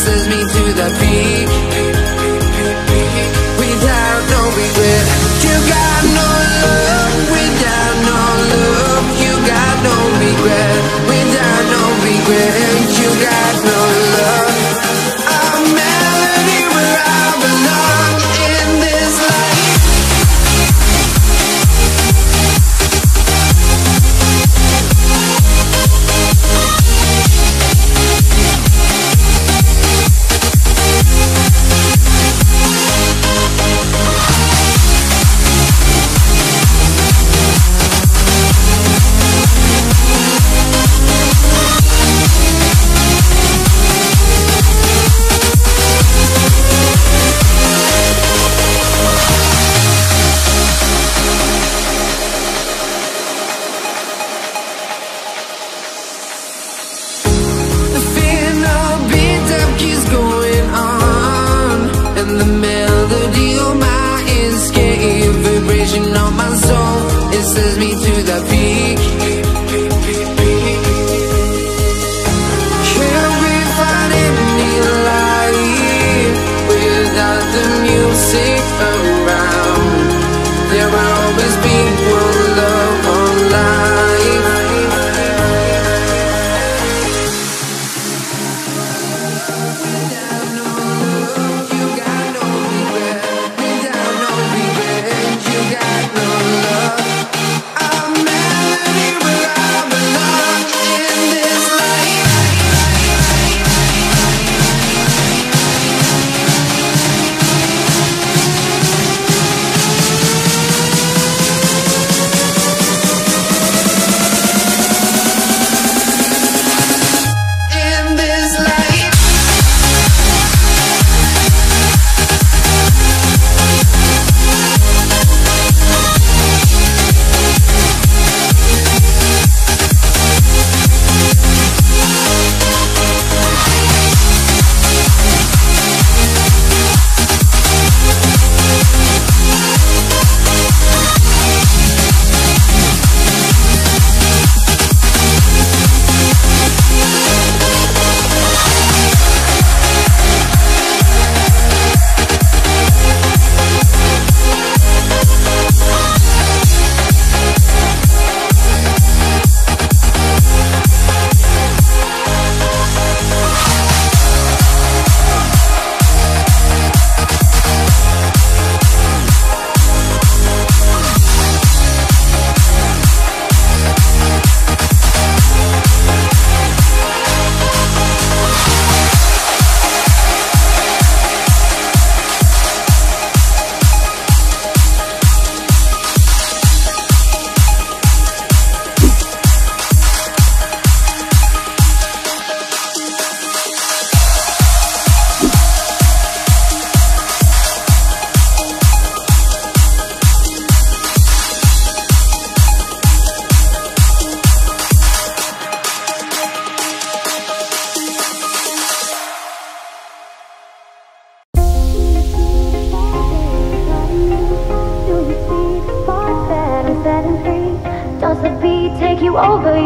sends me to the peak Without no regret You got no love. Without no love. You got no regret. Without no regret. You got no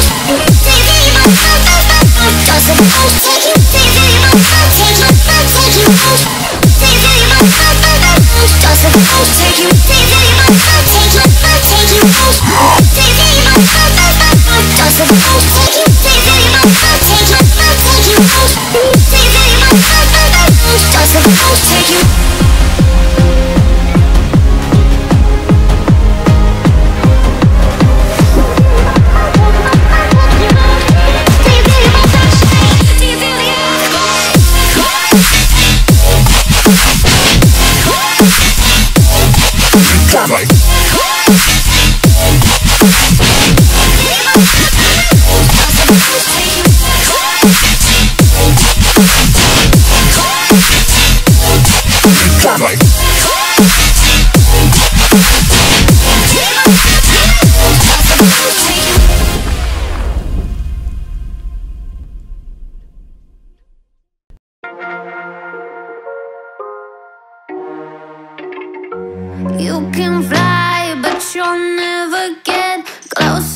Yeah.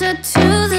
Closer to the